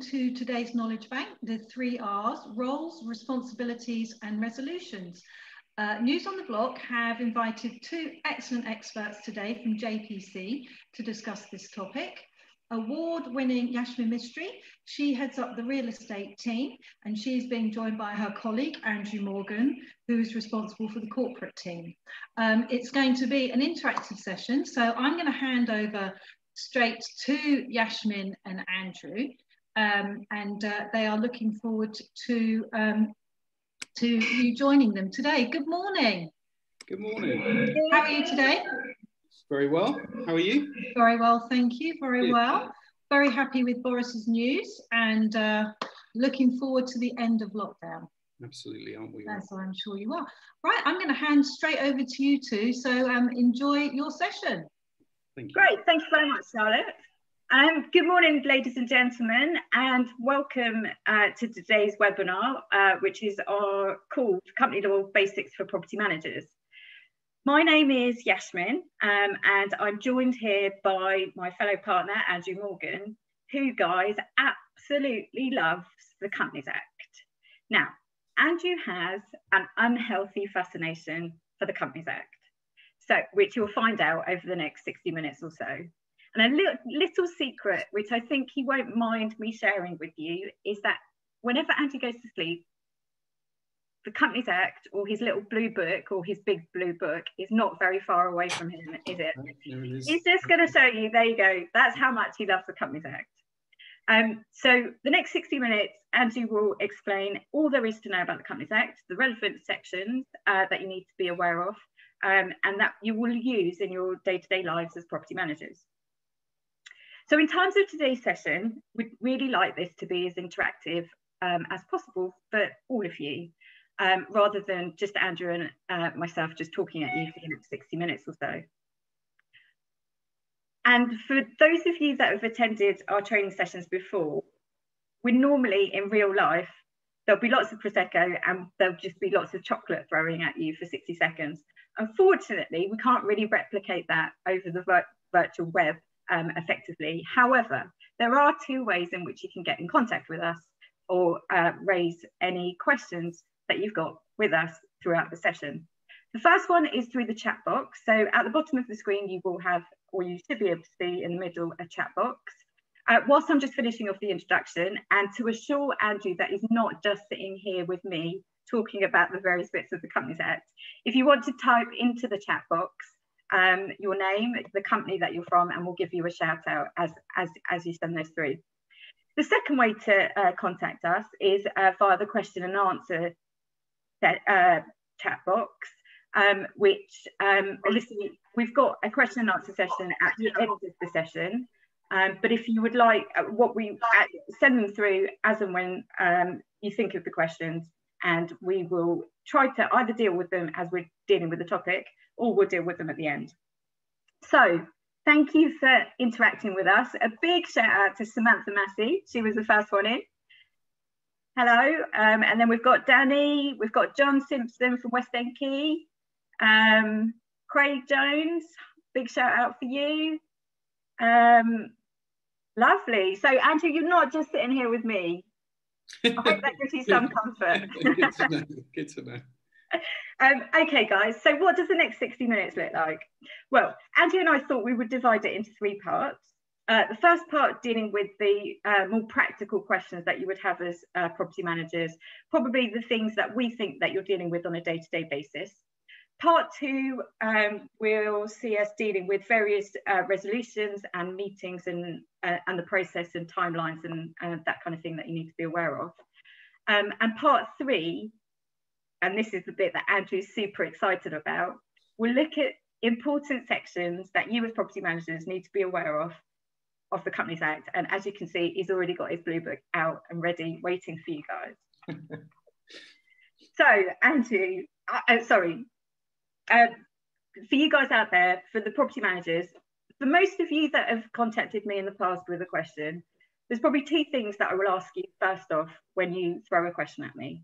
to today's Knowledge Bank, the three R's, roles, responsibilities and resolutions. Uh, News on the Block have invited two excellent experts today from JPC to discuss this topic. Award-winning Yashmin Mistry, she heads up the real estate team and she's being joined by her colleague Andrew Morgan, who's responsible for the corporate team. Um, it's going to be an interactive session, so I'm going to hand over straight to Yashmin and Andrew. Um, and uh, they are looking forward to, um, to you joining them today. Good morning. Good morning. How are you today? Very well. How are you? Very well, thank you. Very Good. well. Very happy with Boris's news and uh, looking forward to the end of lockdown. Absolutely, aren't we? That's I'm sure you are. Right, I'm going to hand straight over to you two. So um, enjoy your session. Thank you. Great, thank you very much, Charlotte. Um, good morning, ladies and gentlemen, and welcome uh, to today's webinar, uh, which is our called Company Law Basics for Property Managers. My name is Yasmin, um, and I'm joined here by my fellow partner, Andrew Morgan, who, guys, absolutely loves the Companies Act. Now, Andrew has an unhealthy fascination for the Companies Act so which you'll find out over the next 60 minutes or so. And a little, little secret, which I think he won't mind me sharing with you, is that whenever Andy goes to sleep, the Companies Act or his little blue book or his big blue book is not very far away from him, is it? it is. He's just going to show you, there you go, that's how much he loves the Companies Act. Um, so the next 60 minutes, Andy will explain all there is to know about the Companies Act, the relevant sections uh, that you need to be aware of, um, and that you will use in your day-to-day lives as property managers. So in terms of today's session, we'd really like this to be as interactive um, as possible for all of you, um, rather than just Andrew and uh, myself just talking at you for the next 60 minutes or so. And for those of you that have attended our training sessions before, we're normally in real life, there'll be lots of Prosecco and there'll just be lots of chocolate throwing at you for 60 seconds. Unfortunately, we can't really replicate that over the vir virtual web um, effectively. However, there are two ways in which you can get in contact with us or uh, raise any questions that you've got with us throughout the session. The first one is through the chat box. So at the bottom of the screen, you will have, or you should be able to see in the middle, a chat box. Uh, whilst I'm just finishing off the introduction and to assure Andrew that he's not just sitting here with me talking about the various bits of the Companies Act. If you want to type into the chat box um, your name, the company that you're from, and we'll give you a shout out as, as, as you send those through. The second way to uh, contact us is uh, via the question and answer set, uh, chat box, um, which um, obviously we've got a question and answer session at the end of the session. Um, but if you would like uh, what we uh, send them through as and when um, you think of the questions, and we will try to either deal with them as we're dealing with the topic or we'll deal with them at the end. So thank you for interacting with us. A big shout out to Samantha Massey. She was the first one in. Hello. Um, and then we've got Danny, we've got John Simpson from West End Key, um, Craig Jones, big shout out for you. Um, lovely. So Andrew, you're not just sitting here with me. I hope that gives you some comfort. Good to know. Good to know. Um, okay, guys, so what does the next 60 minutes look like? Well, Andy and I thought we would divide it into three parts. Uh, the first part dealing with the uh, more practical questions that you would have as uh, property managers, probably the things that we think that you're dealing with on a day-to-day -day basis. Part two um, will see us dealing with various uh, resolutions and meetings and, uh, and the process and timelines and, and, that kind of thing that you need to be aware of. Um, and part three, and this is the bit that Andrew's super excited about, we'll look at important sections that you as property managers need to be aware of of the Companies Act. And as you can see, he's already got his blue book out and ready, waiting for you guys. so, Andrew, uh, sorry, uh, for you guys out there, for the property managers, for most of you that have contacted me in the past with a question, there's probably two things that I will ask you first off when you throw a question at me.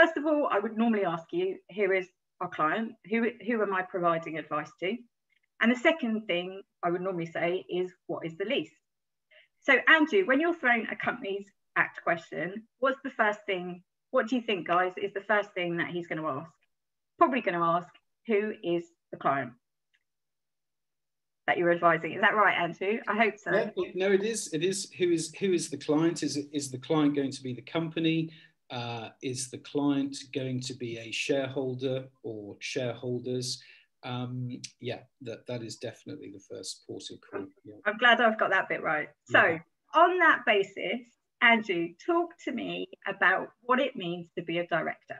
First of all, I would normally ask you, here is our client, who, who am I providing advice to? And the second thing I would normally say is, what is the lease? So Andrew, when you're thrown a Companies Act question, what's the first thing, what do you think, guys, is the first thing that he's going to ask? Probably going to ask, who is the client? that you're advising. Is that right, Andrew? I hope so. No, it is. It is. Who is who is the client? Is is the client going to be the company? Uh, is the client going to be a shareholder or shareholders? Um, yeah, that, that is definitely the first port of call. Yeah. I'm glad I've got that bit right. So, yeah. on that basis, Andrew, talk to me about what it means to be a director.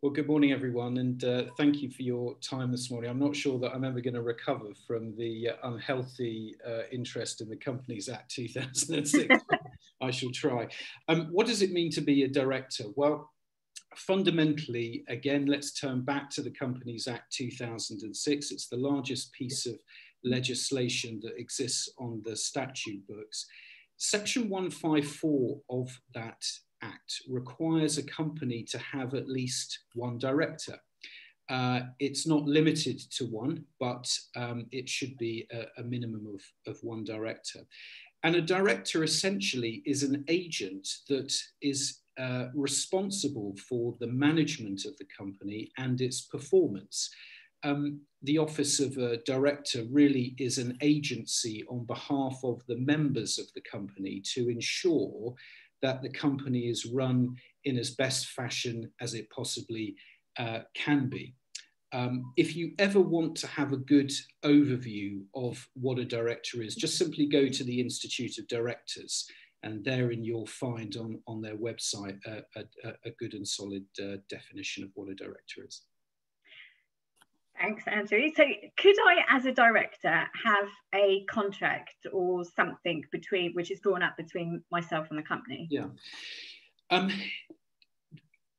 Well, good morning, everyone, and uh, thank you for your time this morning. I'm not sure that I'm ever going to recover from the uh, unhealthy uh, interest in the Companies Act 2006. I shall try. Um, what does it mean to be a director? Well, fundamentally, again, let's turn back to the Companies Act 2006. It's the largest piece of legislation that exists on the statute books. Section 154 of that Act requires a company to have at least one director. Uh, it's not limited to one, but um, it should be a, a minimum of, of one director. And a director essentially is an agent that is uh, responsible for the management of the company and its performance. Um, the office of a director really is an agency on behalf of the members of the company to ensure that the company is run in as best fashion as it possibly uh, can be. Um, if you ever want to have a good overview of what a director is, just simply go to the Institute of Directors and therein you'll find on, on their website a, a, a good and solid uh, definition of what a director is. Thanks, Andrew. So, could I, as a director, have a contract or something between which is drawn up between myself and the company? Yeah. Um,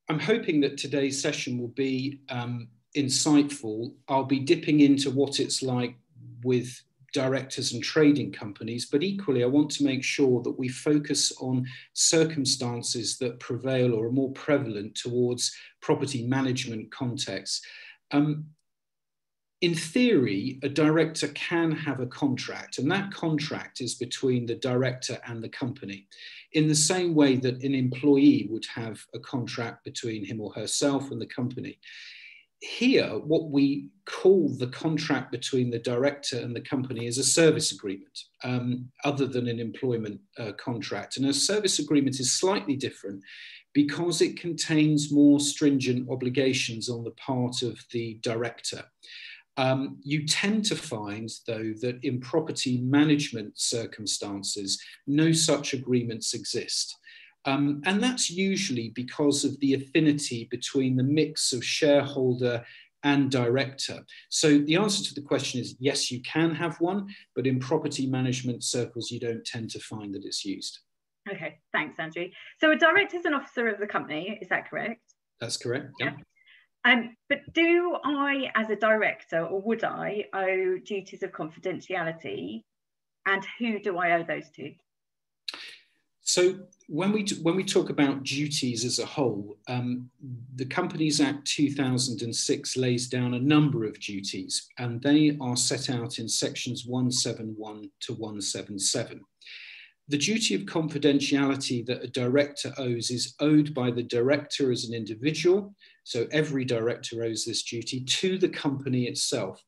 I'm hoping that today's session will be um, insightful. I'll be dipping into what it's like with directors and trading companies, but equally, I want to make sure that we focus on circumstances that prevail or are more prevalent towards property management contexts. Um, in theory, a director can have a contract, and that contract is between the director and the company, in the same way that an employee would have a contract between him or herself and the company. Here, what we call the contract between the director and the company is a service agreement, um, other than an employment uh, contract. And a service agreement is slightly different because it contains more stringent obligations on the part of the director. Um, you tend to find, though, that in property management circumstances, no such agreements exist. Um, and that's usually because of the affinity between the mix of shareholder and director. So the answer to the question is yes, you can have one, but in property management circles, you don't tend to find that it's used. Okay, thanks, Andrew. So a director is an officer of the company, is that correct? That's correct, yeah. yeah. Um, but do I, as a director, or would I owe duties of confidentiality? And who do I owe those to? So when we when we talk about duties as a whole, um, the Companies Act 2006 lays down a number of duties, and they are set out in sections 171 to 177. The duty of confidentiality that a director owes is owed by the director as an individual so every director owes this duty to the company itself.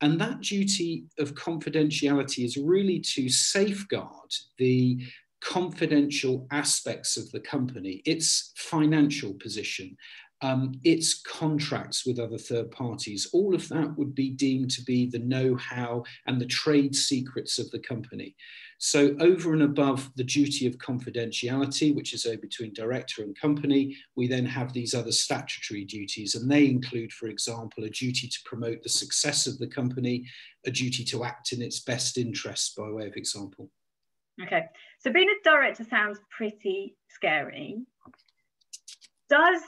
And that duty of confidentiality is really to safeguard the confidential aspects of the company, its financial position, um, its contracts with other third parties, all of that would be deemed to be the know how and the trade secrets of the company. So, over and above the duty of confidentiality, which is between director and company, we then have these other statutory duties, and they include, for example, a duty to promote the success of the company, a duty to act in its best interests, by way of example. Okay, so being a director sounds pretty scary. Does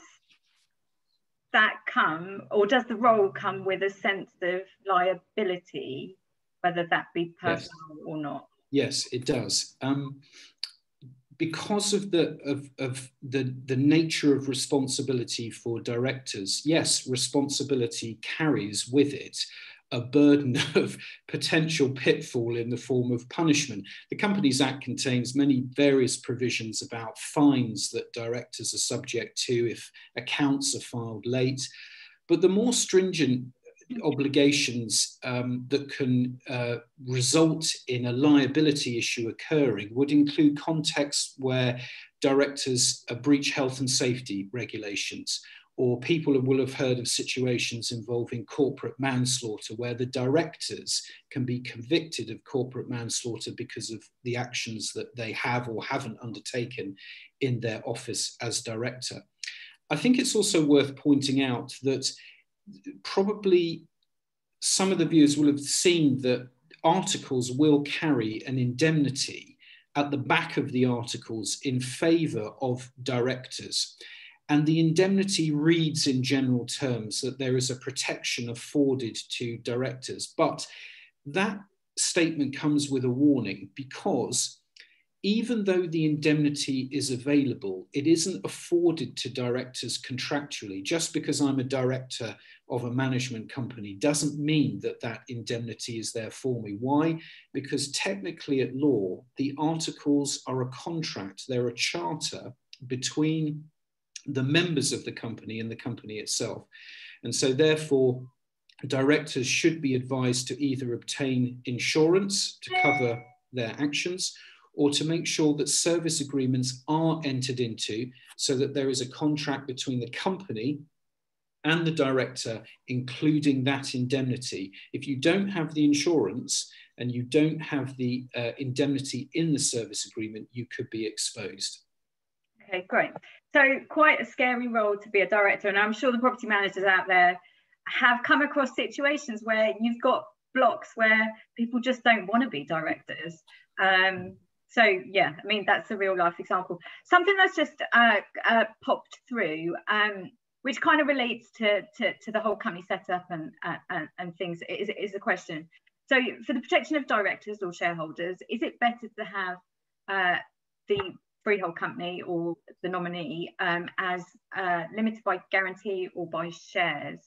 that come, or does the role come with a sense of liability, whether that be personal yes. or not? Yes, it does. Um, because of the of, of the the nature of responsibility for directors, yes, responsibility carries with it a burden of potential pitfall in the form of punishment. The Companies Act contains many various provisions about fines that directors are subject to if accounts are filed late. But the more stringent obligations um, that can uh, result in a liability issue occurring would include contexts where directors breach health and safety regulations or people will have heard of situations involving corporate manslaughter where the directors can be convicted of corporate manslaughter because of the actions that they have or haven't undertaken in their office as director. I think it's also worth pointing out that probably some of the viewers will have seen that articles will carry an indemnity at the back of the articles in favour of directors. And the indemnity reads in general terms that there is a protection afforded to directors. But that statement comes with a warning because even though the indemnity is available, it isn't afforded to directors contractually. Just because I'm a director of a management company doesn't mean that that indemnity is there for me. Why? Because technically, at law, the articles are a contract, they're a charter between the members of the company and the company itself. And so, therefore, directors should be advised to either obtain insurance to cover their actions or to make sure that service agreements are entered into so that there is a contract between the company and the director, including that indemnity. If you don't have the insurance and you don't have the uh, indemnity in the service agreement, you could be exposed. Okay, great. So quite a scary role to be a director. And I'm sure the property managers out there have come across situations where you've got blocks where people just don't want to be directors. Um, so yeah, I mean, that's a real life example. Something that's just uh, uh, popped through, um, which kind of relates to, to, to, the whole company setup and, uh, and, and things is, is a question. So for the protection of directors or shareholders, is it better to have uh, the freehold company or the nominee um, as uh, limited by guarantee or by shares.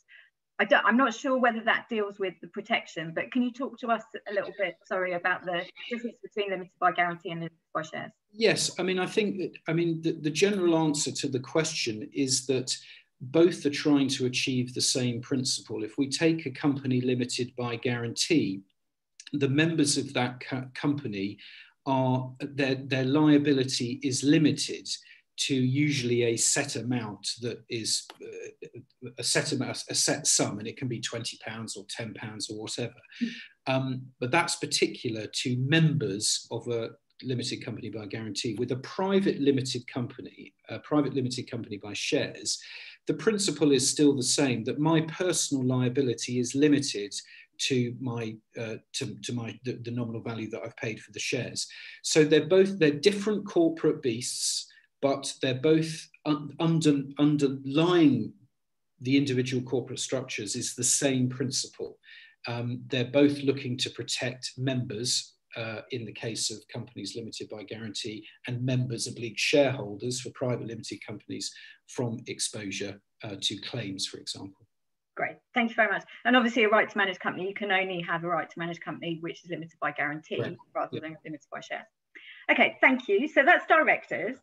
I am not sure whether that deals with the protection, but can you talk to us a little bit, sorry, about the difference between limited by guarantee and limited by shares? Yes, I mean, I think that, I mean, the, the general answer to the question is that both are trying to achieve the same principle. If we take a company limited by guarantee, the members of that co company are their, their liability is limited to usually a set amount that is uh, a set amount, a set sum, and it can be twenty pounds or ten pounds or whatever. Mm. Um, but that's particular to members of a limited company by guarantee. With a private limited company, a private limited company by shares, the principle is still the same. That my personal liability is limited to my uh, to, to my the, the, nominal value that I've paid for the shares. So they're both they're different corporate beasts, but they're both un, under, underlying the individual corporate structures is the same principle. Um, they're both looking to protect members. Uh, in the case of companies limited by guarantee and members oblique shareholders for private limited companies from exposure uh, to claims, for example. Great, thank you very much. And obviously, a right to manage company, you can only have a right to manage company which is limited by guarantee right. rather yeah. than limited by share. Okay, thank you. So that's directors.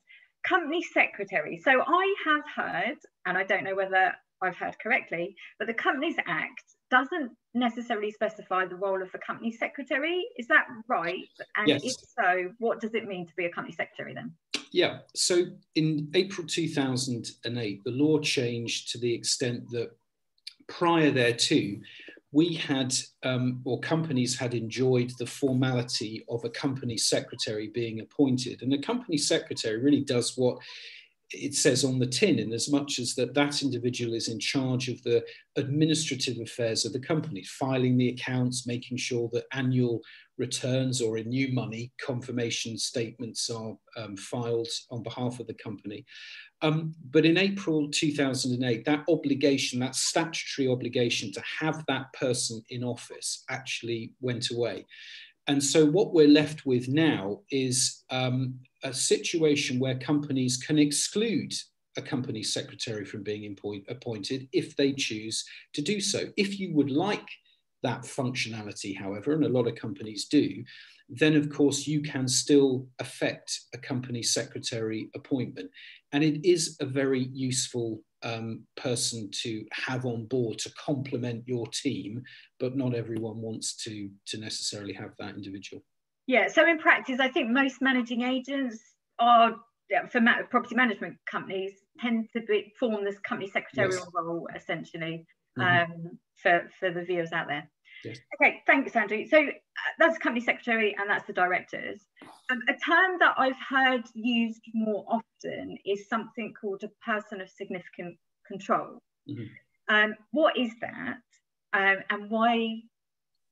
Company secretary. So I have heard, and I don't know whether I've heard correctly, but the Companies Act doesn't necessarily specify the role of the company secretary. Is that right? And yes. if so, what does it mean to be a company secretary then? Yeah, so in April 2008, the law changed to the extent that prior thereto, we had, um, or companies had enjoyed the formality of a company secretary being appointed. And the company secretary really does what it says on the tin, in as much as that that individual is in charge of the administrative affairs of the company, filing the accounts, making sure that annual returns or in new money confirmation statements are um, filed on behalf of the company. Um, but in April 2008, that obligation, that statutory obligation to have that person in office actually went away. And so what we're left with now is um, a situation where companies can exclude a company secretary from being appointed if they choose to do so. If you would like that functionality, however, and a lot of companies do, then of course you can still affect a company secretary appointment. And it is a very useful um, person to have on board to complement your team, but not everyone wants to, to necessarily have that individual. Yeah, so in practice, I think most managing agents are for ma property management companies tend to be, form this company secretarial yes. role essentially mm -hmm. um, for, for the viewers out there. Yes. Okay, thanks, Andrew. So uh, that's company secretary and that's the directors. Um, a term that I've heard used more often is something called a person of significant control. Mm -hmm. um, what is that um, and why?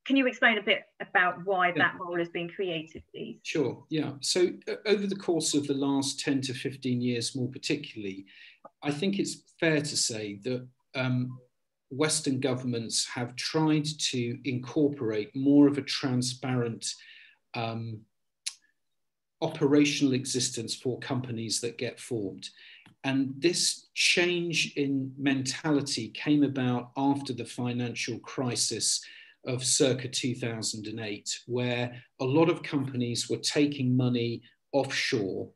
Can you explain a bit about why yeah. that role has been created, please? Sure, yeah. So uh, over the course of the last 10 to 15 years more particularly, I think it's fair to say that um, Western governments have tried to incorporate more of a transparent um, operational existence for companies that get formed. And this change in mentality came about after the financial crisis of circa 2008, where a lot of companies were taking money offshore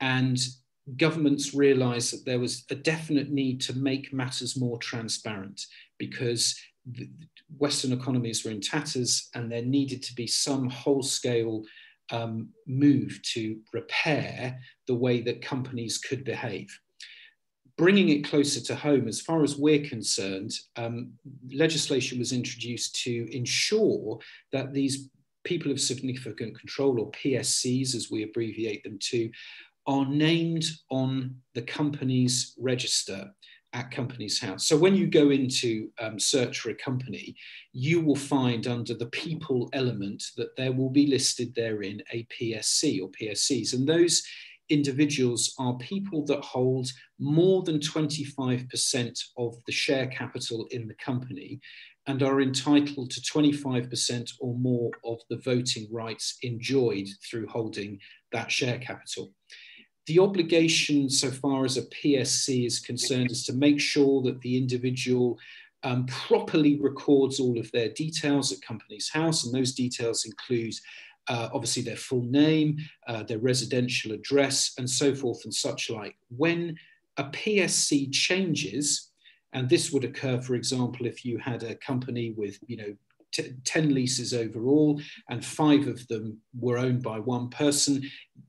and governments realized that there was a definite need to make matters more transparent because Western economies were in tatters and there needed to be some whole scale um, move to repair the way that companies could behave. Bringing it closer to home, as far as we're concerned, um, legislation was introduced to ensure that these people of significant control, or PSCs as we abbreviate them to, are named on the company's register at Companies House. So when you go into um, search for a company, you will find under the people element that there will be listed therein a PSC or PSCs. And those individuals are people that hold more than 25% of the share capital in the company and are entitled to 25% or more of the voting rights enjoyed through holding that share capital the obligation, so far as a PSC is concerned, is to make sure that the individual um, properly records all of their details at Companies House, and those details include uh, obviously their full name, uh, their residential address, and so forth and such like. When a PSC changes, and this would occur, for example, if you had a company with, you know, 10 leases overall, and five of them were owned by one person.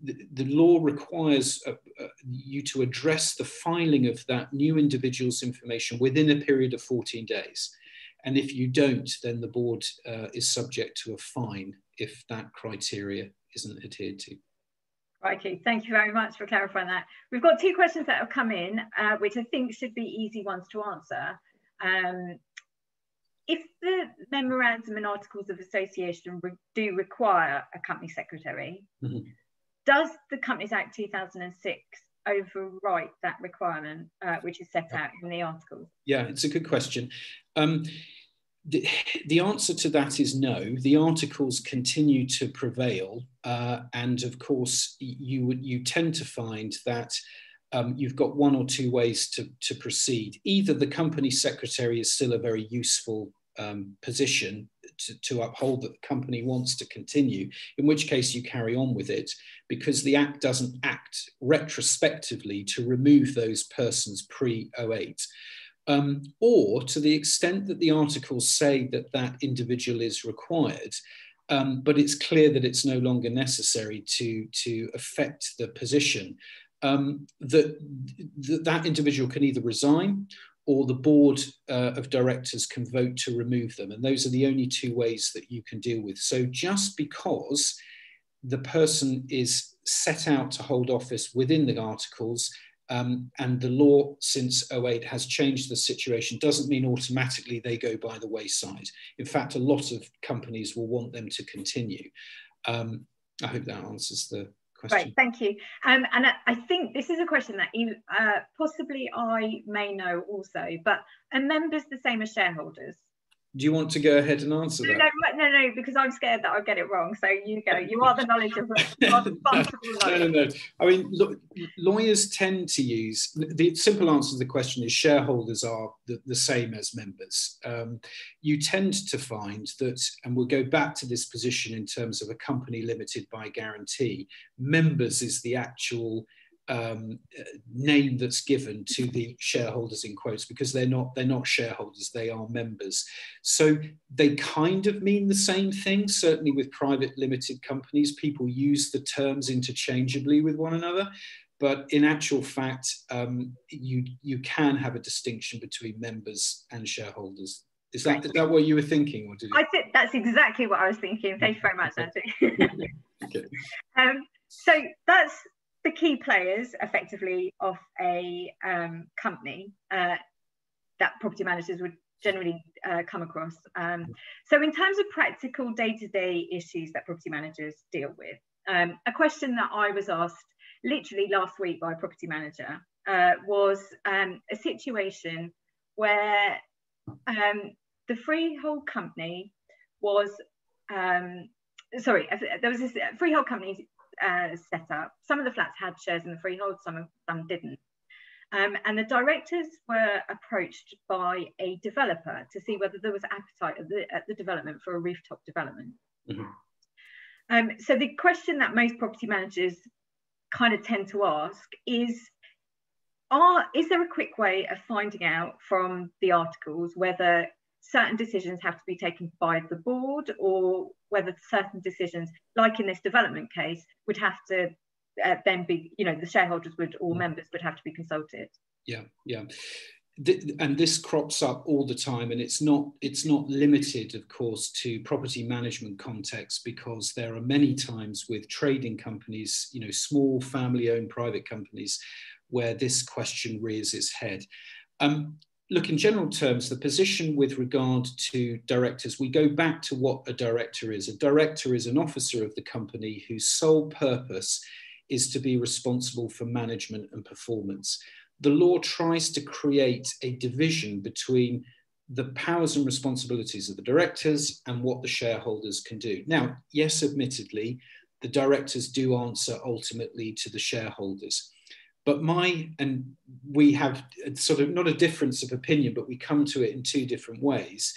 The, the law requires uh, uh, you to address the filing of that new individual's information within a period of 14 days. And if you don't, then the board uh, is subject to a fine if that criteria isn't adhered to. Okay, thank you very much for clarifying that. We've got two questions that have come in, uh, which I think should be easy ones to answer. Um, if the memorandum and articles of association re do require a company secretary, mm -hmm. does the Companies Act 2006 overwrite that requirement, uh, which is set out in the articles? Yeah, it's a good question. Um, the, the, answer to that is no. The articles continue to prevail, uh, and of course, you you tend to find that um, you've got one or two ways to, to proceed. Either the company secretary is still a very useful um, position to, to, uphold that the company wants to continue, in which case you carry on with it because the Act doesn't act retrospectively to remove those persons pre 08. Um, or to the extent that the articles say that that individual is required, um, but it's clear that it's no longer necessary to, to affect the position, um, that, that that individual can either resign or the board uh, of directors can vote to remove them. And those are the only two ways that you can deal with. So just because the person is set out to hold office within the articles um, and the law since 08 has changed the situation doesn't mean automatically they go by the wayside. In fact, a lot of companies will want them to continue. Um, I hope that answers the, question. Right, thank you. Um, and I think this is a question that you, uh, possibly I may know also, but are members the same as shareholders? Do you want to go ahead and answer no, that? No, no, no, because I'm scared that I'll get it wrong. So you go. You are the knowledge of no, no, no. I mean, look, lawyers tend to use the simple answer to the question is shareholders are the, the same as members. Um, you tend to find that, and we'll go back to this position in terms of a company limited by guarantee. Members is the actual um, name that's given to the shareholders in quotes because they're not they're not shareholders they are members. So they kind of mean the same thing certainly with private limited companies. People use the terms interchangeably with one another. But in actual fact um, you you can have a distinction between members and shareholders. Is that is that what you were thinking or did you... I think that's exactly what I was thinking. Thank you very much Andy okay. um, so that's the key players effectively of a um, company uh, that property managers would generally uh, come across. Um, so in terms of practical day-to-day issues that property managers deal with, um, a question that I was asked literally last week by a property manager uh, was um, a situation where um, the freehold company was um, sorry, there was this freehold company uh, set up. Some of the flats had shares in the freehold, some of them didn't. Um, and the directors were approached by a developer to see whether there was appetite at the, at the development for a rooftop development. Mm-hmm. Um, so the question that most property managers kind of tend to ask is, are, is there a quick way of finding out from the articles whether certain decisions have to be taken by the board or whether certain decisions, like in this development case, would have to uh, then be, you know, the shareholders would, or mm. members would have to be consulted. Yeah, yeah. and this crops up all the time and it's not it's not limited of course to property management context because there are many times with trading companies you know small family owned private companies where this question rears its head um, look, in general terms, the position with regard to directors, we go back to what a director is. A director is an officer of the company whose sole purpose is to be responsible for management and performance. The law tries to create a division between the powers and responsibilities of the directors and what the shareholders can do. Now, yes, admittedly, the directors do answer ultimately to the shareholders. But my, and we have sort of not a difference of opinion, but we come to it in two different ways.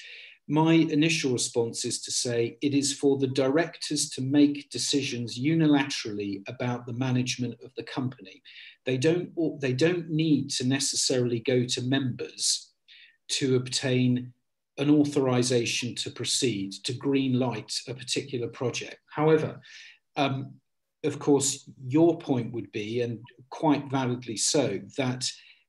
My initial response is to say it is for the directors to make decisions unilaterally about the management of the company. They don't, they don't need to necessarily go to members to obtain an authorization to proceed, to green light a particular project. However, um, of course, your point would be, and quite validly so, that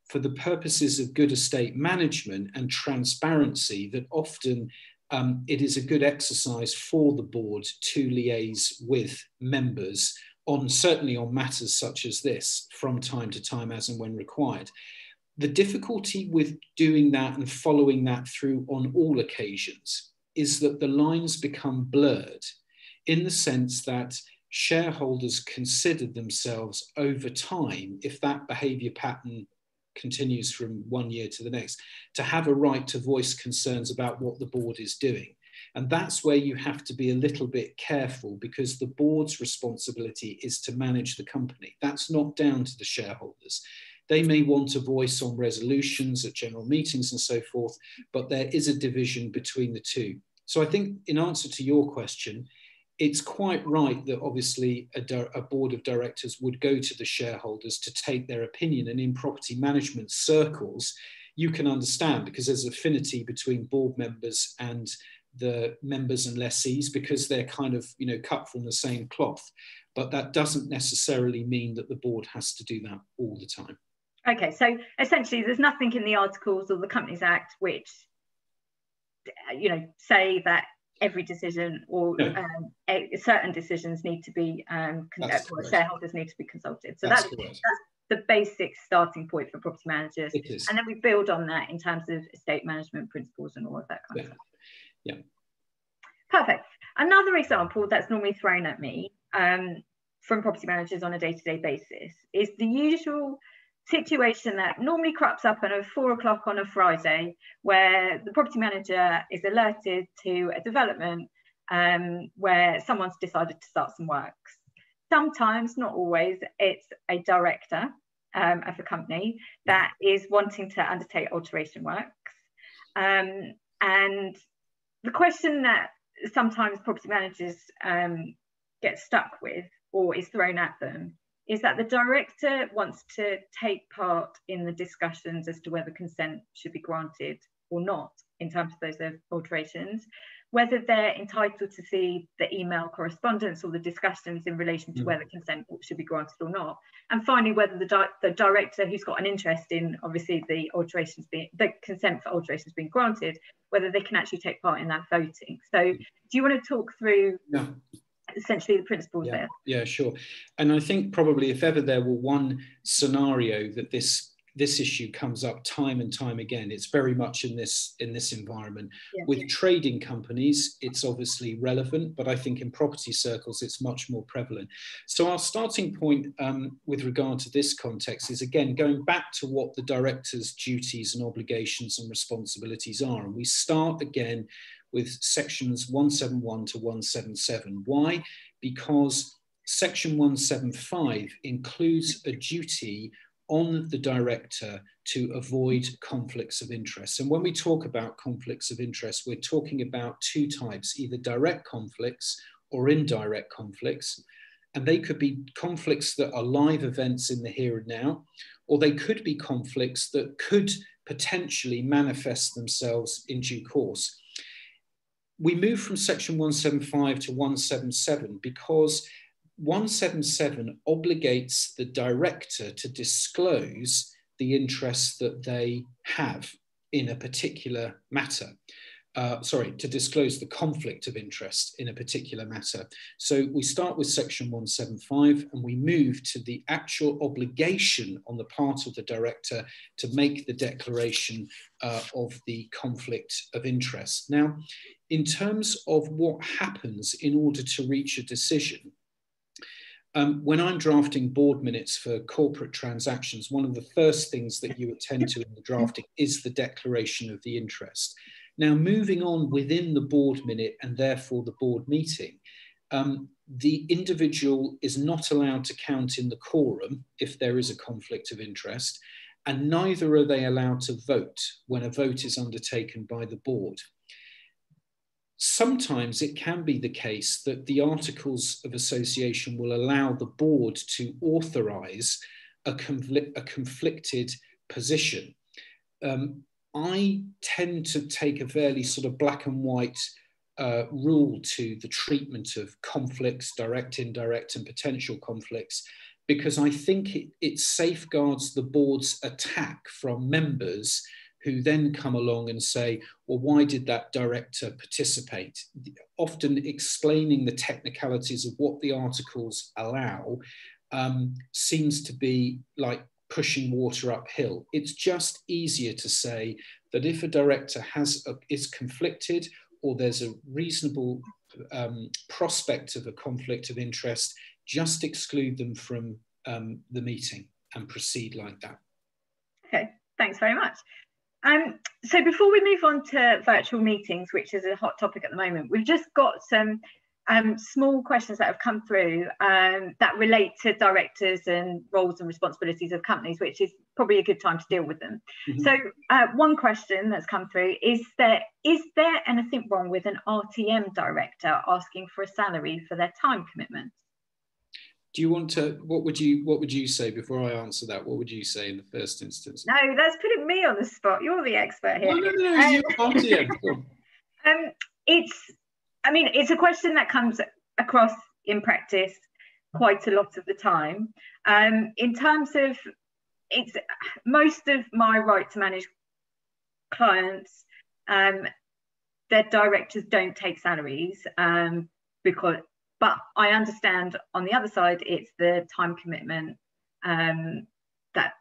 for the purposes of good estate management and transparency, that often um, it is a good exercise for the board to liaise with members on certainly on matters such as this from time to time as and when required. The difficulty with doing that and following that through on all occasions is that the lines become blurred in the sense that shareholders considered themselves over time, if that behavior pattern continues from one year to the next, to have a right to voice concerns about what the board is doing. And that's where you have to be a little bit careful because the board's responsibility is to manage the company. That's not down to the shareholders. They may want a voice on resolutions at general meetings and so forth, but there is a division between the two. So I think, in answer to your question, it's quite right that obviously a, a, board of directors would go to the shareholders to take their opinion. And in property management circles, you can understand because there's affinity between board members and the members and lessees because they're kind of you know cut from the same cloth. But that doesn't necessarily mean that the board has to do that all the time. Okay, so essentially, there's nothing in the articles or the Companies Act which you know say that every decision or um, a, certain decisions need to be um, or shareholders need to be consulted. So that's, that's, that's, the basic starting point for property managers. And then we build on that in terms of estate management principles and all of that kind yeah. of stuff. Yeah. Perfect. Another example that's normally thrown at me um, from property managers on a day-to-day -day basis is the usual situation that normally crops up at four o'clock on a Friday, where the property manager is alerted to a development um, where someone's decided to start some works. Sometimes, not always, it's a director um, of a company that is wanting to undertake alteration works. Um, and the question that sometimes property managers um, get stuck with or is thrown at them is that the director wants to take part in the discussions as to whether consent should be granted or not in terms of those alterations, whether they're entitled to see the email correspondence or the discussions in relation to mm. whether consent should be granted or not, and finally whether the, di the director who's got an interest in obviously the alterations being the consent for alterations being granted, whether they can actually take part in that voting. So, do you want to talk through? Yeah essentially the principles yeah, there. Yeah, sure. And I think probably if ever there were one scenario that this this issue comes up time and time again it's very much in this in this environment yeah. with trading companies it's obviously relevant but i think in property circles it's much more prevalent so our starting point um, with regard to this context is again going back to what the director's duties and obligations and responsibilities are and we start again with sections 171 to 177. Why? Because section 175 includes a duty on the director to avoid conflicts of interest. And when we talk about conflicts of interest, we're talking about two types, either direct conflicts or indirect conflicts. And they could be conflicts that are live events in the here and now, or they could be conflicts that could potentially manifest themselves in due course we move from section 175 to 177 because 177 obligates the director to disclose the interests that they have in a particular matter. Uh, sorry, to disclose the conflict of interest in a particular matter. So we start with section 175 and we move to the actual obligation on the part of the director to make the declaration uh, of the conflict of interest. Now, in terms of what happens in order to reach a decision, um, when I'm drafting board minutes for corporate transactions, one of the first things that you attend to in the drafting is the declaration of the interest. Now, moving on within the board minute and therefore the board meeting, um, the individual is not allowed to count in the quorum if there is a conflict of interest, and neither are they allowed to vote when a vote is undertaken by the board sometimes it can be the case that the articles of association will allow the board to authorize a, conflict, a conflicted position. Um, I tend to take a fairly sort of black and white uh, rule to the treatment of conflicts, direct, indirect, and potential conflicts, because I think it, it safeguards the board's attack from members who then come along and say, well, why did that director participate? Often explaining the technicalities of what the articles allow um, seems to be like pushing water uphill. It's just easier to say that if a director has a, is conflicted or there's a reasonable um, prospect of a conflict of interest, just exclude them from um, the meeting and proceed like that. Okay, thanks very much. Um, so before we move on to virtual meetings, which is a hot topic at the moment, we've just got some um, small questions that have come through um, that relate to directors and roles and responsibilities of companies, which is probably a good time to deal with them. Mm -hmm. So uh, one question that's come through is there is there anything wrong with an RTM director asking for a salary for their time commitment? do you want to what would you what would you say before i answer that what would you say in the first instance no that's putting me on the spot you're the expert here no, no, no, um, you um, it's i mean it's a question that comes across in practice quite a lot of the time. Um, in terms of it's most of my right to manage clients um, their directors don't take salaries um, because but I understand on the other side, it's the time commitment um, that,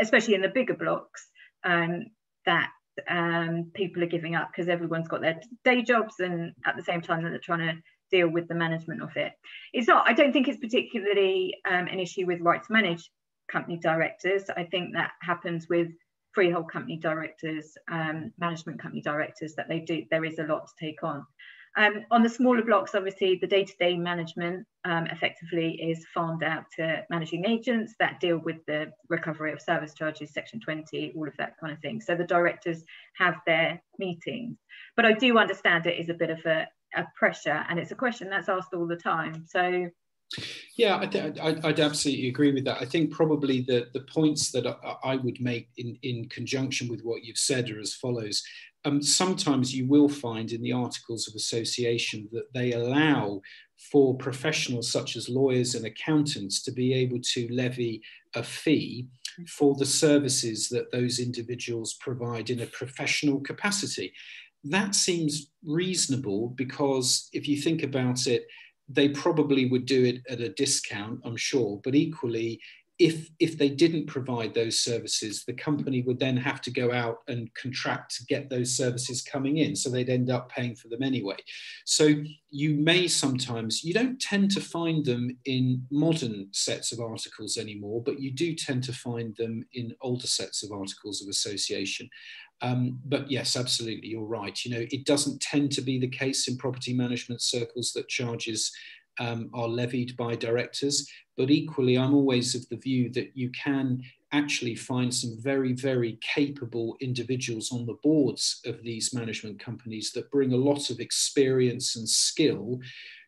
especially in the bigger blocks, um, that um, people are giving up because everyone's got their day jobs and at the same time they're trying to deal with the management of it. It's not, I don't think it's particularly um, an issue with right to manage company directors. I think that happens with freehold company directors, um, management company directors, that they do, there is a lot to take on. Um, on the smaller blocks, obviously, the day-to-day management um, effectively is farmed out to managing agents that deal with the recovery of service charges, Section 20, all of that kind of thing. So the directors have their meetings. But I do understand it is a bit of a, a pressure, and it's a question that's asked all the time. So yeah, I would absolutely agree with that. I think probably the, the points that I, I, would make in, in conjunction with what you've said are as follows um, sometimes you will find in the articles of association that they allow for professionals such as lawyers and accountants to be able to levy a fee for the services that those individuals provide in a professional capacity. That seems reasonable because if you think about it, they probably would do it at a discount, I'm sure, but equally, if if they didn't provide those services, the company would then have to go out and contract to get those services coming in. So they'd end up paying for them anyway. So you may sometimes you don't tend to find them in modern sets of articles anymore, but you do tend to find them in older sets of articles of association. Um, but yes, absolutely, you're right. You know, it doesn't tend to be the case in property management circles that charges um, are levied by directors. But equally, I'm always of the view that you can actually find some very, very capable individuals on the boards of these management companies that bring a lot of experience and skill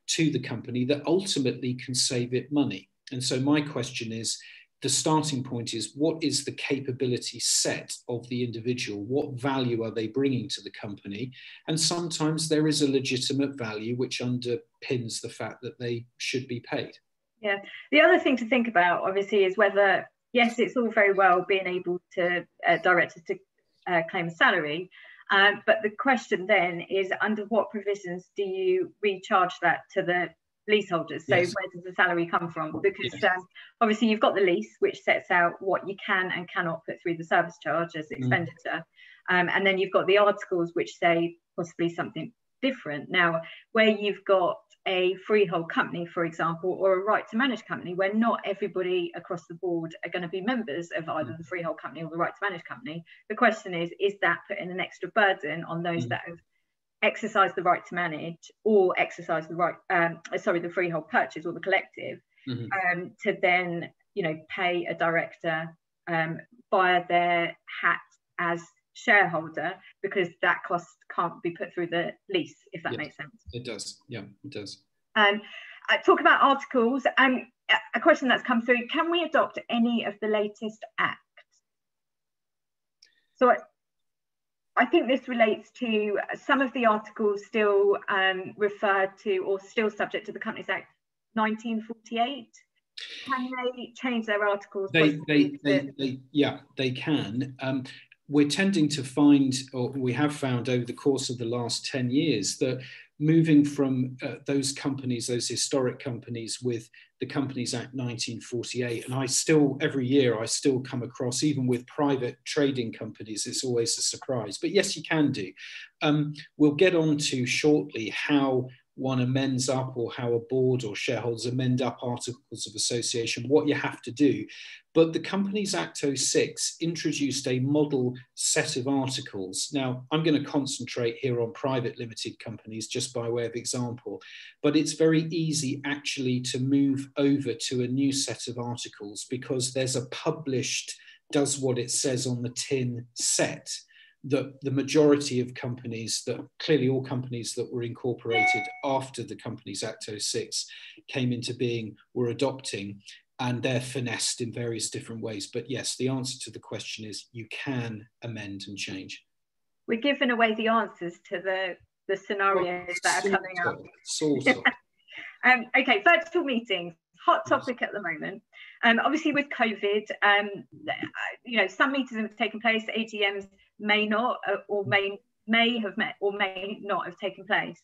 to the company that ultimately can save it money. And so, my question is the starting point is what is the capability set of the individual? What value are they bringing to the company? And sometimes there is a legitimate value which underpins the fact that they should be paid. Yeah. The other thing to think about, obviously, is whether, yes, it's all very well being able to, uh, directors to uh, claim a salary. Um, but the question then is under what provisions do you recharge that to the leaseholders. So yes. where does the salary come from? Because yes. um, obviously you've got the lease, which sets out what you can and cannot put through the service charge as mm. expenditure. Mm. Um, and then you've got the articles which say possibly something different. Now, where you've got a freehold company, for example, or a right to manage company, where not everybody across the board are going to be members of either the freehold company or the right to manage company, the question is, is that putting an extra burden on those mm. that have exercise the right to manage or exercise the right um, sorry the freehold purchase or the collective mm-hmm. um, to then you know pay a director um, via their hat as shareholder because that cost can't be put through the lease if that yes, makes sense it does yeah it does um, uh, talk about articles and um, a question that's come through can we adopt any of the latest acts so I think this relates to some of the articles still um, referred to or still subject to the Companies Act 1948. Can they change their articles? They, they, they, they, yeah, they can. Um, we're tending to find, or we have found over the course of the last 10 years, that moving from uh, those companies, those historic companies with the Companies Act 1948, and I still, every year, I still come across, even with private trading companies, it's always a surprise. But yes, you can do. Um, we'll get on to shortly how one amends up or how a board or shareholders amend up articles of association, what you have to do. But the Companies Act 06 introduced a model set of articles. Now, I'm going to concentrate here on private limited companies just by way of example, but it's very easy actually to move over to a new set of articles because there's a published, does what it says on the tin set that the majority of companies that clearly all companies that were incorporated after the Companies Act 06 came into being were adopting and they're finessed in various different ways. But yes, the answer to the question is you can amend and change. We're giving away the answers to the, the scenarios well, that are coming up. Sort of. um, okay, virtual meetings, hot topic yes. at the moment. Um, obviously, with COVID, um, you know, some meetings have taken place, AGMs may not uh, or may may have met or may not have taken place.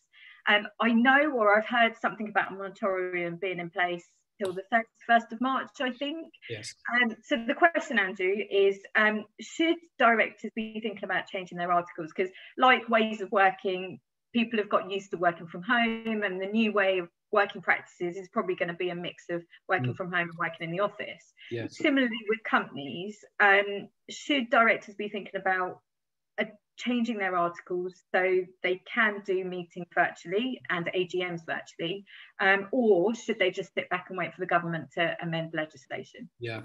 Um, I know or I've heard something about a moratorium being in place till the 31st of March, I think. Yes. Um, so the question, Andrew, is um, should directors be thinking about changing their articles? Because like ways of working, people have got used to working from home and the new way of working practices is probably going to be a mix of working mm. from home and working in the office. Yes. Similarly with companies, um, should directors be thinking about changing their articles so they can do meetings virtually and AGMs virtually, um, or should they just sit back and wait for the government to amend legislation? Yeah,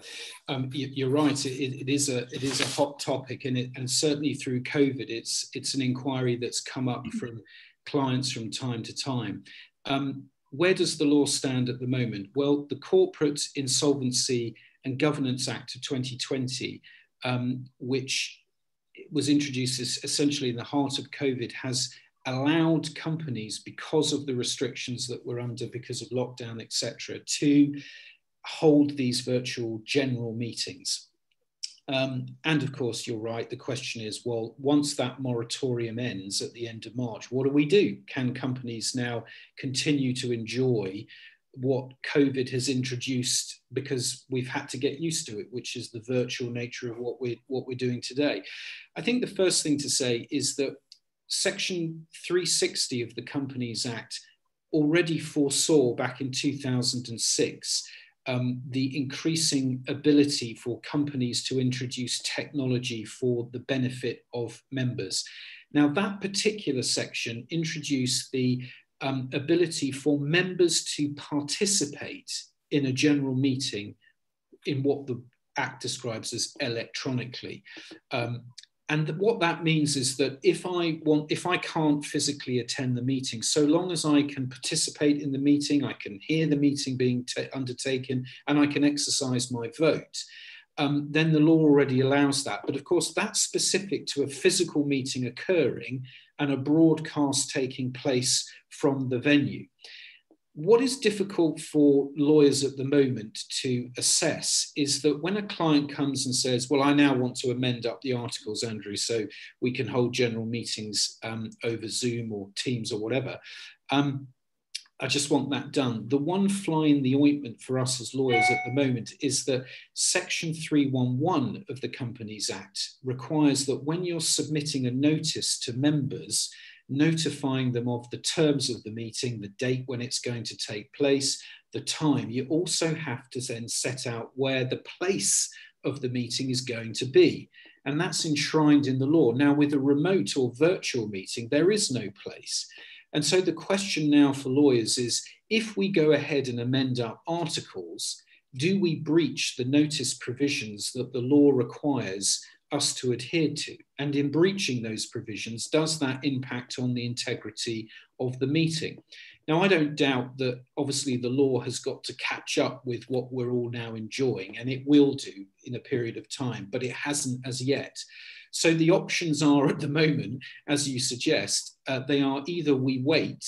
um, you, are right. It, it is a it is a hot topic, and it and certainly through COVID, it's it's an inquiry that's come up mm-hmm. from clients from time to time. Um, where does the law stand at the moment? Well, the Corporate Insolvency and Governance Act of 2020, um, which was introduced essentially in the heart of COVID has allowed companies, because of the restrictions that we're under, because of lockdown, etc., to hold these virtual general meetings. Um, and of course, you're right. The question is well, once that moratorium ends at the end of March, what do we do? Can companies now continue to enjoy what COVID has introduced because we've had to get used to it, which is the virtual nature of what we're, what we're doing today. I think the first thing to say is that Section 360 of the Companies Act already foresaw back in 2006 um, the increasing ability for companies to introduce technology for the benefit of members. Now, that particular section introduced the um, ability for members to participate in a general meeting in what the Act describes as electronically. Um, and what that means is that if I want, if I can't physically attend the meeting, so long as I can participate in the meeting, I can hear the meeting being undertaken, and I can exercise my vote, um, then the law already allows that. But of course, that's specific to a physical meeting occurring and a broadcast taking place from the venue. What is difficult for lawyers at the moment to assess is that when a client comes and says, Well, I now want to amend up the articles, Andrew, so we can hold general meetings um, over Zoom or Teams or whatever. Um, I just want that done. The one fly in the ointment for us as lawyers at the moment is that Section 311 of the Companies Act requires that when you're submitting a notice to members, notifying them of the terms of the meeting, the date when it's going to take place, the time. You also have to then set out where the place of the meeting is going to be. And that's enshrined in the law. Now, with a remote or virtual meeting, there is no place. And so the question now for lawyers is if we go ahead and amend our articles, do we breach the notice provisions that the law requires us to adhere to? And in breaching those provisions, does that impact on the integrity of the meeting? Now, I don't doubt that obviously the law has got to catch up with what we're all now enjoying, and it will do in a period of time, but it hasn't as yet. So the options are at the moment, as you suggest, uh, they are either we wait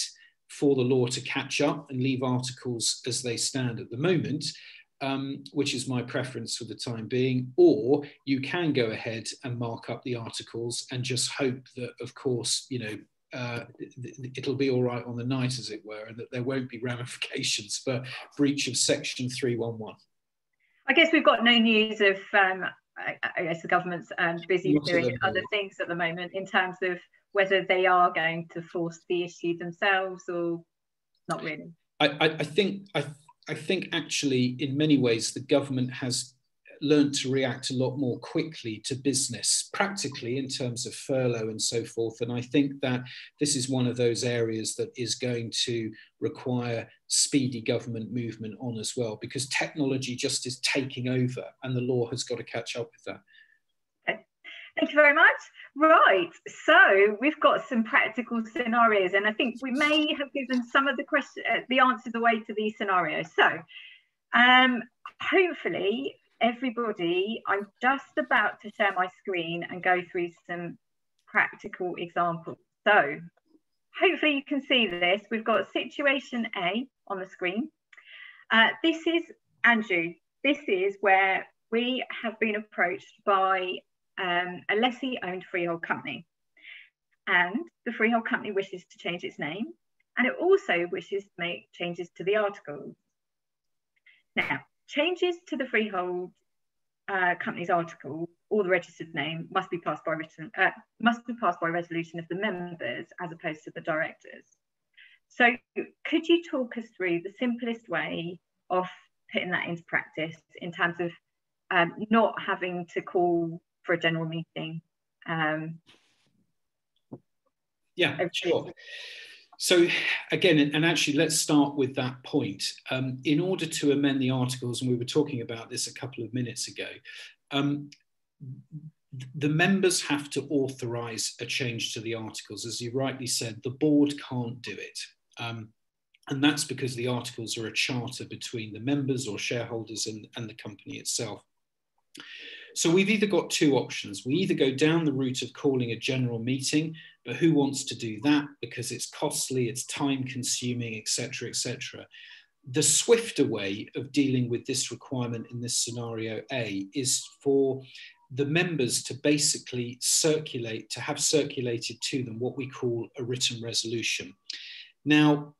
for the law to catch up and leave articles as they stand at the moment, um, which is my preference for the time being, or you can go ahead and mark up the articles and just hope that, of course, you know, uh, it'll be all right on the night, as it were, and that there won't be ramifications for breach of Section 311. I guess we've got no news of, um, I, I, guess the government's um, busy doing other things at the moment in terms of whether they are going to force the issue themselves or not really. I, I think I I think actually, in many ways, the government has learned to react a lot more quickly to business, practically in terms of furlough and so forth. And I think that this is one of those areas that is going to require speedy government movement on as well, because technology just is taking over and the law has got to catch up with that. Okay. Thank you very much. Right, so we've got some practical scenarios, and I think we may have given some of the question, uh, the answers away to these scenarios. So, um, hopefully, everybody, I'm just about to share my screen and go through some practical examples. So, hopefully, you can see this. We've got situation A on the screen. Uh, this is Andrew. This is where we have been approached by um, a lessee owned freehold company. And the freehold company wishes to change its name and it also wishes to make changes to the articles. Now, changes to the freehold uh, company's article or the registered name must be passed by written uh, must be passed by resolution of the members as opposed to the directors. So could you talk us through the simplest way of putting that into practice in terms of um, not having to call for a general meeting? Um, yeah, sure. So again, and actually, let's start with that point. Um, in order to amend the articles, and we were talking about this a couple of minutes ago, um, the members have to authorise a change to the articles. As you rightly said, the board can't do it. Um, and that's because the articles are a charter between the members or shareholders and, and the company itself. So we've either got two options. We either go down the route of calling a general meeting, but who wants to do that because it's costly, it's time consuming, etc., etc. The swifter way of dealing with this requirement in this scenario A is for the members to basically circulate, to have circulated to them what we call a written resolution. Now,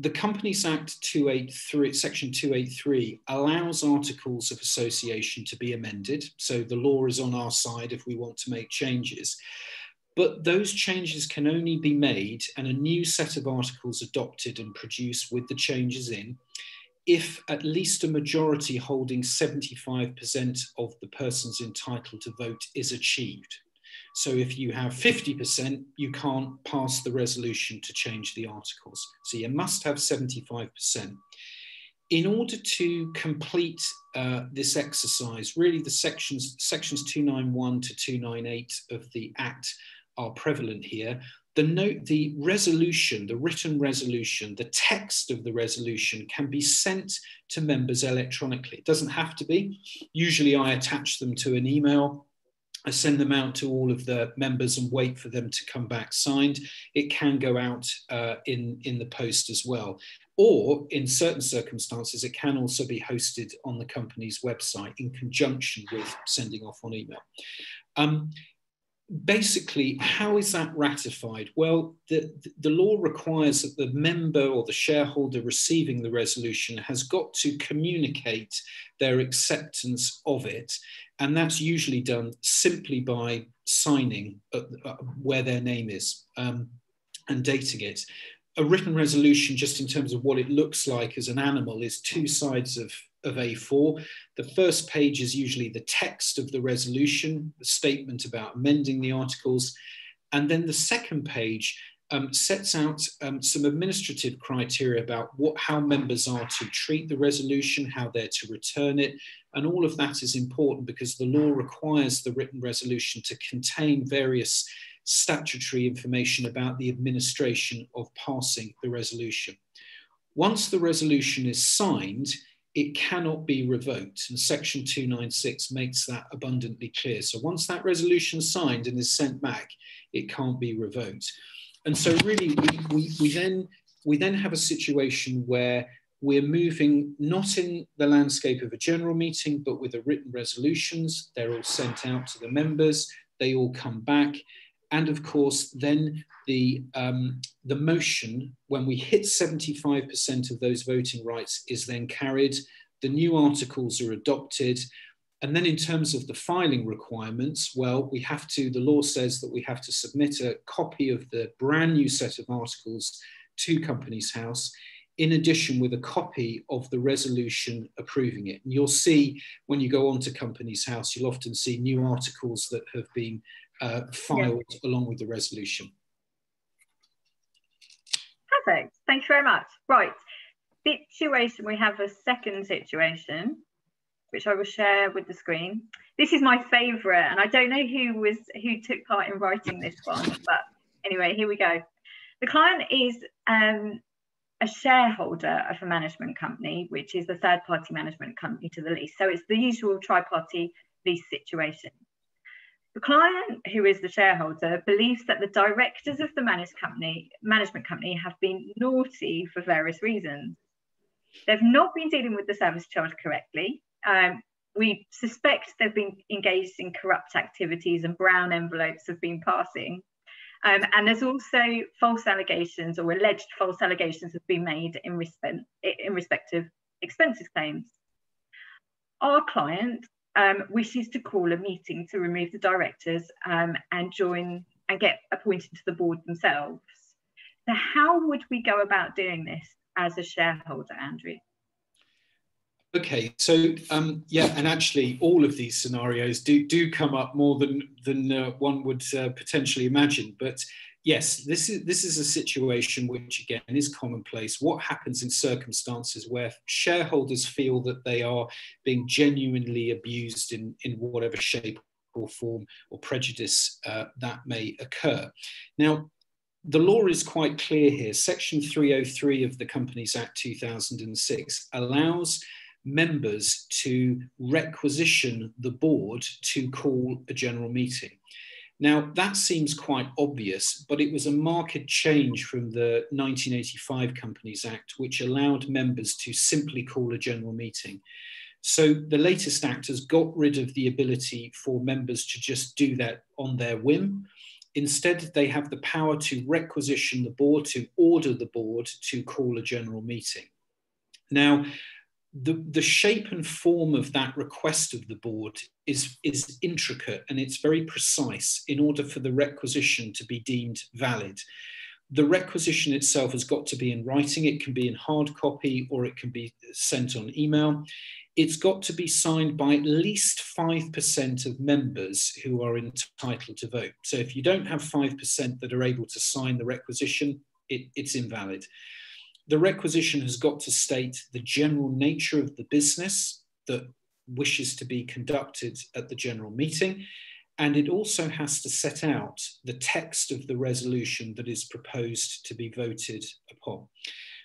the Companies Act 283, Section 283 allows articles of association to be amended. So the law is on our side if we want to make changes. But those changes can only be made and a new set of articles adopted and produced with the changes in if at least a majority holding 75% of the persons entitled to vote is achieved. So if you have 50%, you can't pass the resolution to change the articles. So you must have 75%. In order to complete uh, this exercise, really the sections, sections 291 to 298 of the Act are prevalent here. The note, the resolution, the written resolution, the text of the resolution can be sent to members electronically. It doesn't have to be. Usually I attach them to an email I send them out to all of the members and wait for them to come back signed. It can go out uh, in, in the post as well. Or in certain circumstances, it can also be hosted on the company's website in conjunction with sending off on email. Um, basically, how is that ratified? Well, the, the law requires that the member or the shareholder receiving the resolution has got to communicate their acceptance of it. And that's usually done simply by signing uh, where their name is um, and dating it. A written resolution, just in terms of what it looks like as an animal, is two sides of of A4. The first page is usually the text of the resolution, the statement about amending the articles. And then the second page um, sets out um, some administrative criteria about what, how members are to treat the resolution, how they're to return it. And all of that is important because the law requires the written resolution to contain various statutory information about the administration of passing the resolution. Once the resolution is signed, it cannot be revoked. And Section 296 makes that abundantly clear. So once that resolution is signed and is sent back, it can't be revoked. And so really we, we, we, then, we then have a situation where we're moving not in the landscape of a general meeting, but with the written resolutions. They're all sent out to the members. They all come back. And of course, then the, um, the motion, when we hit 75% of those voting rights, is then carried. The new articles are adopted. And then in terms of the filing requirements, well, we have to, the law says that we have to submit a copy of the brand new set of articles to Companies House, in addition with a copy of the resolution approving it. And you'll see when you go on to Companies House, you'll often see new articles that have been uh, filed yeah. along with the resolution. Perfect. Thank you very much. Right. Situation, we have a second situation, which I will share with the screen. This is my favourite, and I don't know who was who took part in writing this one, but anyway, here we go. The client is um, a shareholder of a management company, which is the third party management company to the lease. So it's the usual tri party lease situation. The client, who is the shareholder, believes that the directors of the managed company, management company have been naughty for various reasons. They've not been dealing with the service charge correctly. Um, we suspect they've been engaged in corrupt activities and brown envelopes have been passing. Um, and there's also false allegations or alleged false allegations have been made in respect, in respect of expenses claims. Our client um, wishes to call a meeting to remove the directors um, and join and get appointed to the board themselves. So how would we go about doing this as a shareholder, Andrew? Okay, so um, yeah, and actually, all of these scenarios do do come up more than than uh, one would uh, potentially imagine. But yes, this is this is a situation which again is commonplace. What happens in circumstances where shareholders feel that they are being genuinely abused in in whatever shape or form or prejudice uh, that may occur? Now, the law is quite clear here. Section 303 of the Companies Act 2006 allows members to requisition the board to call a general meeting. Now, that seems quite obvious, but it was a marked change from the 1985 Companies Act, which allowed members to simply call a general meeting. So the latest act has got rid of the ability for members to just do that on their whim. Instead, they have the power to requisition the board, to order the board to call a general meeting. Now, the, the shape and form of that request of the board is, is intricate and it's very precise in order for the requisition to be deemed valid. The requisition itself has got to be in writing. It can be in hard copy or it can be sent on email. It's got to be signed by at least 5% of members who are entitled to vote. So if you don't have 5% that are able to sign the requisition, it, it's invalid the requisition has got to state the general nature of the business that wishes to be conducted at the general meeting. And it also has to set out the text of the resolution that is proposed to be voted upon.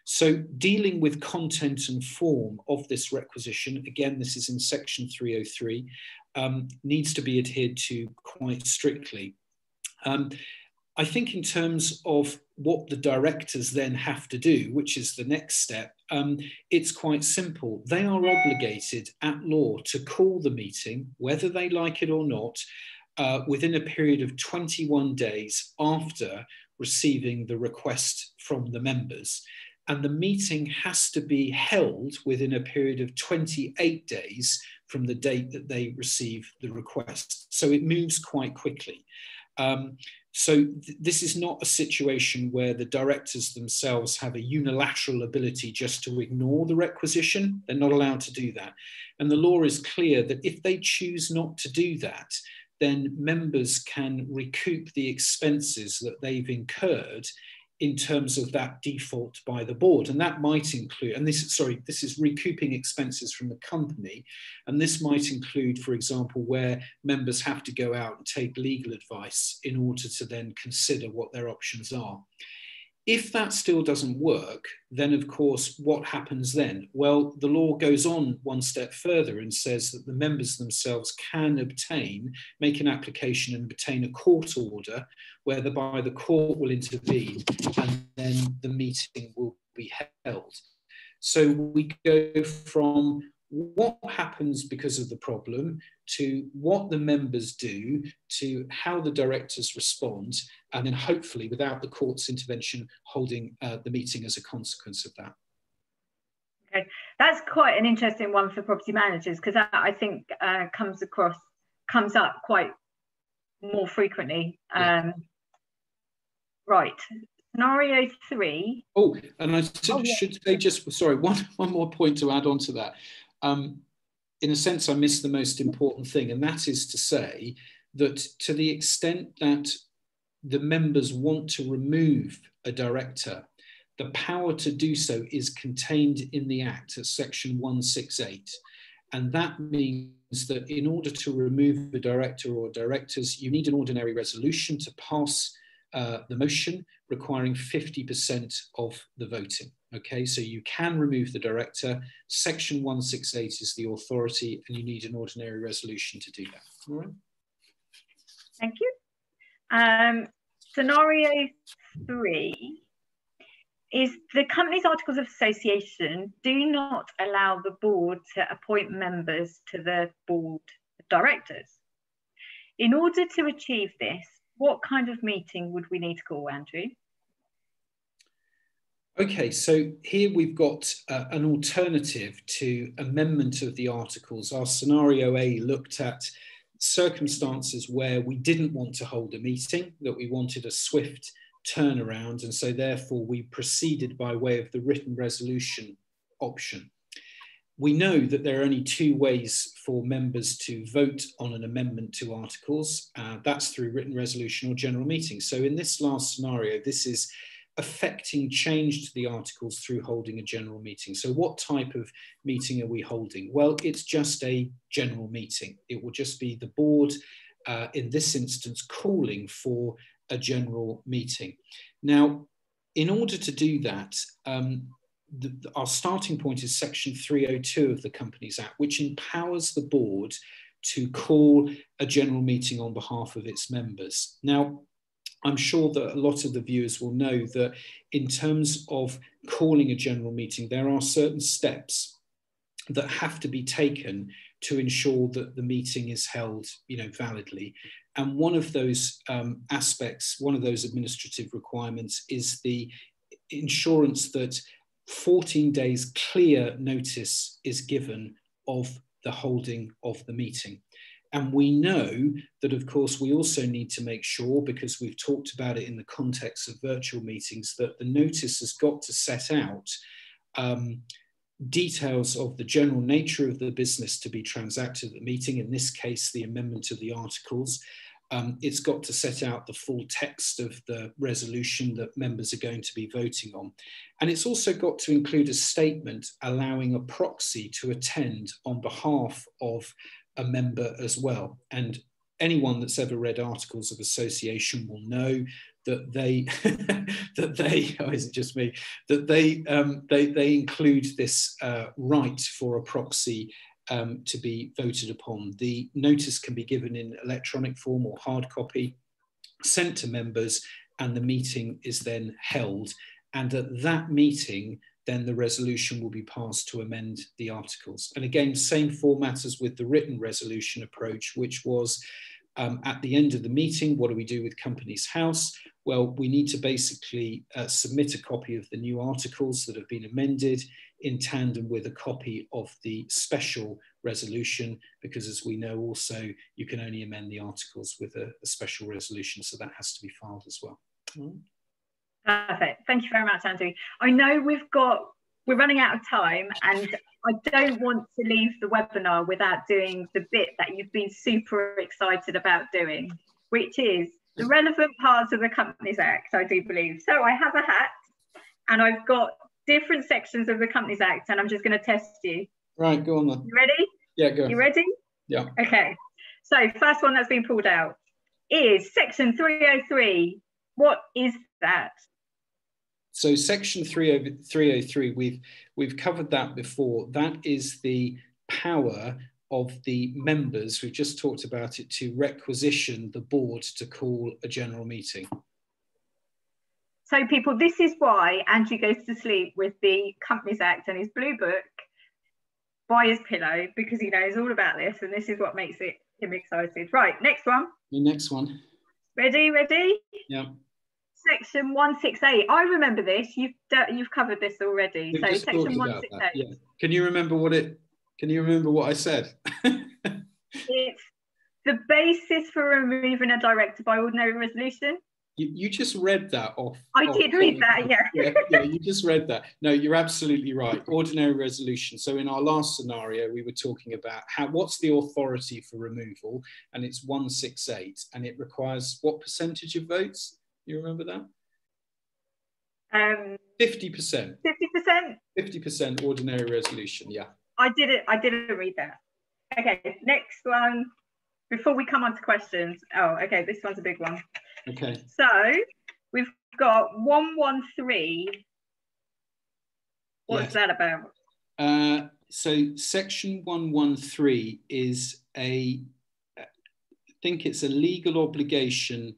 So, dealing with content and form of this requisition, again, this is in section 303, um, needs to be adhered to quite strictly. Um, I think in terms of what the directors then have to do, which is the next step, um, it's quite simple. They are obligated at law to call the meeting, whether they like it or not, uh, within a period of 21 days after receiving the request from the members. And the meeting has to be held within a period of 28 days from the date that they receive the request. So it moves quite quickly. Um, so th this is not a situation where the directors themselves have a unilateral ability just to ignore the requisition. They're not allowed to do that. And the law is clear that if they choose not to do that, then members can recoup the expenses that they've incurred in terms of that default by the board. And that might include, and this, sorry, this is recouping expenses from the company. And this might include, for example, where members have to go out and take legal advice in order to then consider what their options are. If that still doesn't work, then of course, what happens then? Well, the law goes on one step further and says that the members themselves can obtain, make an application and obtain a court order, whereby the court will intervene and then the meeting will be held. So we go from what happens because of the problem to what the members do to how the directors respond and then hopefully without the court's intervention holding uh, the meeting as a consequence of that okay that's quite an interesting one for property managers because that i think uh, comes across comes up quite more frequently yeah. um, right scenario three. Oh, and I should, oh, yeah. should say just sorry one one more point to add on to that um, in a sense, I missed the most important thing, and that is to say that to the extent that the members want to remove a director, the power to do so is contained in the Act at section 168. And that means that in order to remove a director or directors, you need an ordinary resolution to pass uh, the motion requiring 50% of the voting. Okay, so you can remove the director. Section 168 is the authority, and you need an ordinary resolution to do that. All right. Thank you. Um, scenario three is the company's articles of association do not allow the board to appoint members to the board of directors. In order to achieve this, what kind of meeting would we need to call, Andrew? Okay, so here we've got uh, an alternative to amendment of the articles. Our scenario A looked at circumstances where we didn't want to hold a meeting, that we wanted a swift turnaround, and so therefore we proceeded by way of the written resolution option. We know that there are only two ways for members to vote on an amendment to articles. Uh, that's through written resolution or general meeting. So in this last scenario, this is affecting change to the articles through holding a general meeting. So what type of meeting are we holding? Well, it's just a general meeting. It will just be the board, uh, in this instance, calling for a general meeting. Now, in order to do that, um, the, our starting point is section 302 of the Companies Act, which empowers the board to call a general meeting on behalf of its members. Now, I'm sure that a lot of the viewers will know that in terms of calling a general meeting, there are certain steps that have to be taken to ensure that the meeting is held you know, validly. And one of those um, aspects, one of those administrative requirements is the insurance that 14 days clear notice is given of the holding of the meeting. And we know that, of course, we also need to make sure, because we've talked about it in the context of virtual meetings, that the notice has got to set out um, details of the general nature of the business to be transacted at the meeting, in this case, the amendment of the articles, um, it's got to set out the full text of the resolution that members are going to be voting on. And it's also got to include a statement allowing a proxy to attend on behalf of a member as well. And anyone that's ever read articles of association will know that they that they oh, is it just me that they um, they they include this uh, right for a proxy um, to be voted upon. The notice can be given in electronic form or hard copy, sent to members, and the meeting is then held. And at that meeting, then the resolution will be passed to amend the articles. And again, same format as with the written resolution approach, which was um, at the end of the meeting, what do we do with Companies House? Well, we need to basically uh, submit a copy of the new articles that have been amended in tandem with a copy of the special resolution, because as we know also, you can only amend the articles with a, a special resolution, so that has to be filed as well. Mm. Perfect. Thank you very much, Andrew. I know we've got, we're running out of time and I don't want to leave the webinar without doing the bit that you've been super excited about doing, which is the relevant parts of the Companies Act, I do believe. So I have a hat and I've got different sections of the Companies Act, and I'm just going to test you. Right, go on then. You ready? Yeah, go. You ready? Yeah. Okay. So first one that's been pulled out is section 303. What is that? So section 303, we've we've covered that before. That is the power of the members, we've just talked about it, to requisition the board to call a general meeting. So, people, this is why Andrew goes to sleep with the Companies Act and his blue book by his pillow because he knows all about this, and this is what makes it him excited. Right, next one. The next one. Ready, ready? Yeah. Section 168. I remember this. You've you've covered this already. We've so section 168. Yeah. Can you remember what it can you remember what I said? it's the basis for removing a director by ordinary resolution. You, you just read that off. I off, did read that, yeah. yeah. Yeah, you just read that. No, you're absolutely right. Ordinary resolution. So in our last scenario, we were talking about how what's the authority for removal, and it's 168, and it requires what percentage of votes? You remember that? Um, 50%. 50%? 50% ordinary resolution, yeah. I didn't I didn't read that. Okay, next one. Before we come on to questions. Oh, okay, this one's a big one. Okay. So we've got 113. What's yes. that about? Uh, so section 113 is a I think it's a legal obligation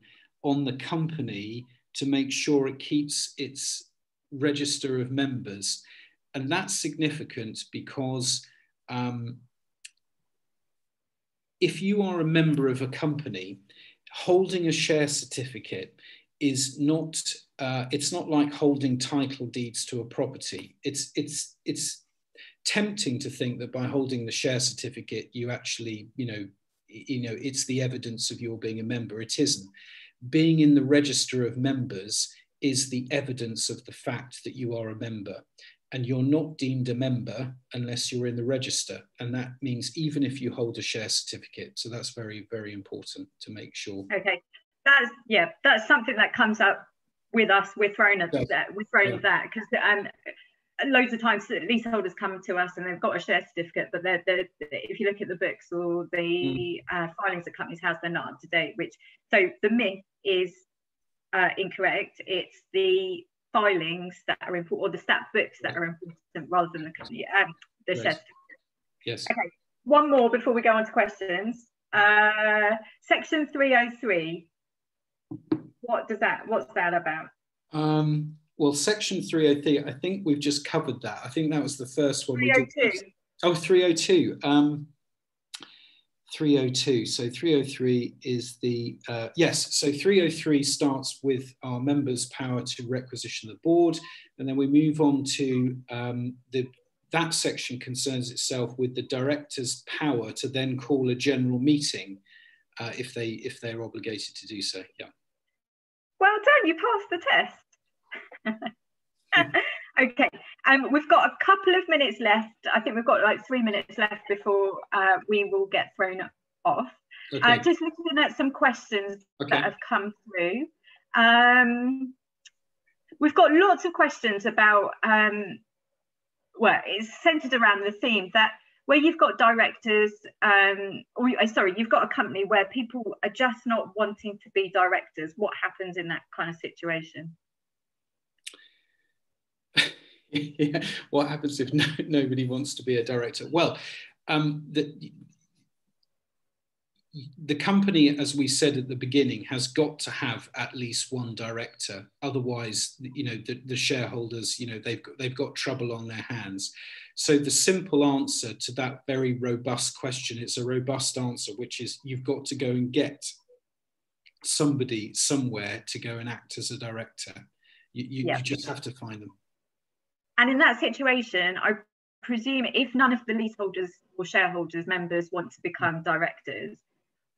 on the company to make sure it keeps its register of members. And that's significant because um, if you are a member of a company, holding a share certificate is not uh, it's not like holding title deeds to a property. It's it's it's tempting to think that by holding the share certificate, you actually, you know, you know, it's the evidence of your being a member. It isn't. Being in the register of members is the evidence of the fact that you are a member. And you're not deemed a member unless you're in the register. And that means even if you hold a share certificate. So that's very, very important to make sure. Okay. That's, yeah, that's something that comes up with us. We're thrown at that. We're thrown yeah. at that because um, loads of times leaseholders come to us and they've got a share certificate, but they're, they're if you look at the books or the mm. uh, filings at Companies House, they're not up to date. Which so the myth is uh, incorrect. It's the filings that are important, or the stat books that are important rather than the company, um, the yes. share. Yes. Okay. One more before we go on to questions. Uh, section 303. What does that? What's that about? Um, well, section 303, I think we've just covered that. I think that was the first one we did. Oh, 302. Um, 302. So 303 is the, uh, yes, so 303 starts with our members' power to requisition the board. And then we move on to um, the, that section concerns itself with the director's power to then call a general meeting uh, if, they, if they're obligated to do so. Yeah. Well done, you passed the test. okay, um, we've got a couple of minutes left. I think we've got like three minutes left before uh, we will get thrown off. Uh, okay. Uh, just looking at some questions okay. that have come through. Um, we've got lots of questions about, um, well, it's centered around the theme that where you've got directors, um, or uh, sorry, you've got a company where people are just not wanting to be directors. What happens in that kind of situation? Yeah. What happens if no, nobody wants to be a director? Well, um, the, the company, as we said at the beginning, has got to have at least one director. Otherwise, you know, the, the shareholders, you know, they've got, they've got trouble on their hands. So the simple answer to that very robust question, it's a robust answer, which is you've got to go and get somebody somewhere to go and act as a director. You, you, yeah. you just have to find them. And in that situation, I presume if none of the leaseholders or shareholders members want to become directors,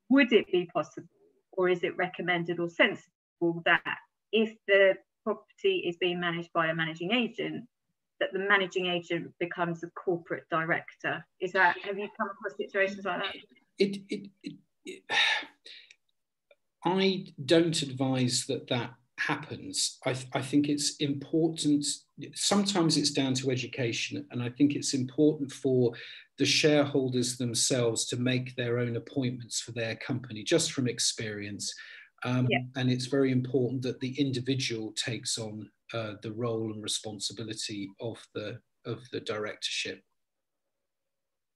would it be possible or is it recommended or sensible that if the property is being managed by a managing agent, that the managing agent becomes a corporate director? Is that have you come across situations like that? It, it, it, I don't advise that that happens, I, th- I, think it's important. Sometimes it's down to education, and I think it's important for the shareholders themselves to make their own appointments for their company, just from experience. Um, yeah. And it's very important that the individual takes on uh, the role and responsibility of the of the directorship.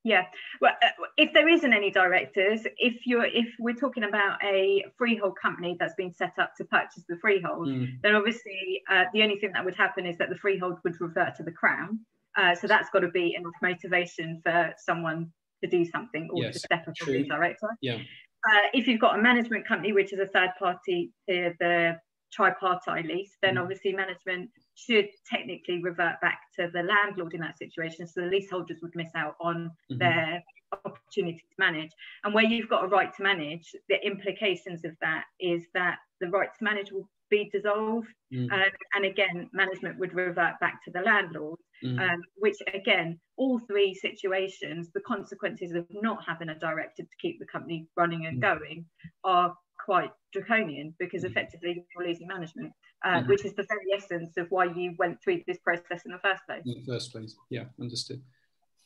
Yeah, well, uh, if there isn't any directors, if you're if we're talking about a freehold company that's been set up to purchase the freehold, mm. then obviously uh, the only thing that would happen is that the freehold would revert to the crown. Uh, so that's got to be enough motivation for someone to do something or yes, to step up as a director. Yeah. Uh, if you've got a management company which is a third party to the tripartite lease, then mm. obviously management should technically revert back to the landlord in that situation. So the leaseholders would miss out on mm-hmm. their opportunity to manage. And where you've got a right to manage, the implications of that is that the right to manage will be dissolved. Mm. Um, and again, management would revert back to the landlord, mm. um, which again, all three situations, the consequences of not having a director to keep the company running and mm. going are quite draconian because mm. effectively you're losing management, uh, mm-hmm. which is the very essence of why you went through this process in the first place. In the first place, yeah, understood.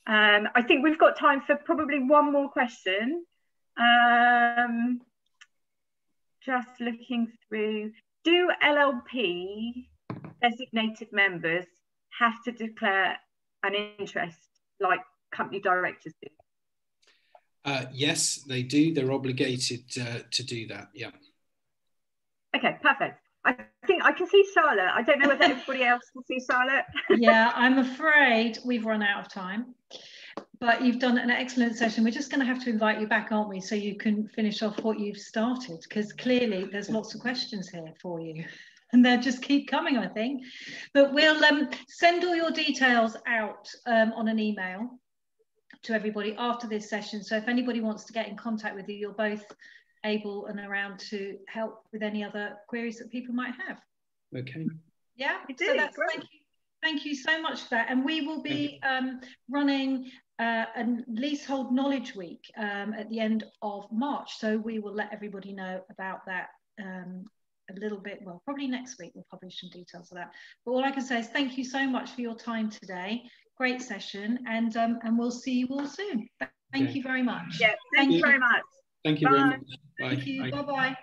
Um, I think we've got time for probably one more question. Um, just looking through, do LLP designated members have to declare an interest like company directors do? Uh, yes, they do. They're obligated uh, to do that. Yeah. Okay, perfect. I think I can see Charlotte. I don't know whether everybody else can see Charlotte. yeah, I'm afraid we've run out of time. But you've done an excellent session. We're just going to have to invite you back, aren't we? So you can finish off what you've started, because clearly there's lots of questions here for you. and they'll just keep coming, I think. But we'll um, send all your details out um, on an email to everybody after this session. So if anybody wants to get in contact with you, you're both able and around to help with any other queries that people might have. Okay. Yeah, so that's, thank you. Thank you so much for that. And we will be um, running uh, a leasehold knowledge week um, at the end of March. So we will let everybody know about that um, a little bit, well, probably next week we'll publish some details of that. But all I can say is thank you so much for your time today. Great session and, um, and we'll see you all soon. Thank okay. you very much. Yeah, thank, thank you very much. Thank you Bye. very much. Bye. Thank you. Bye-bye.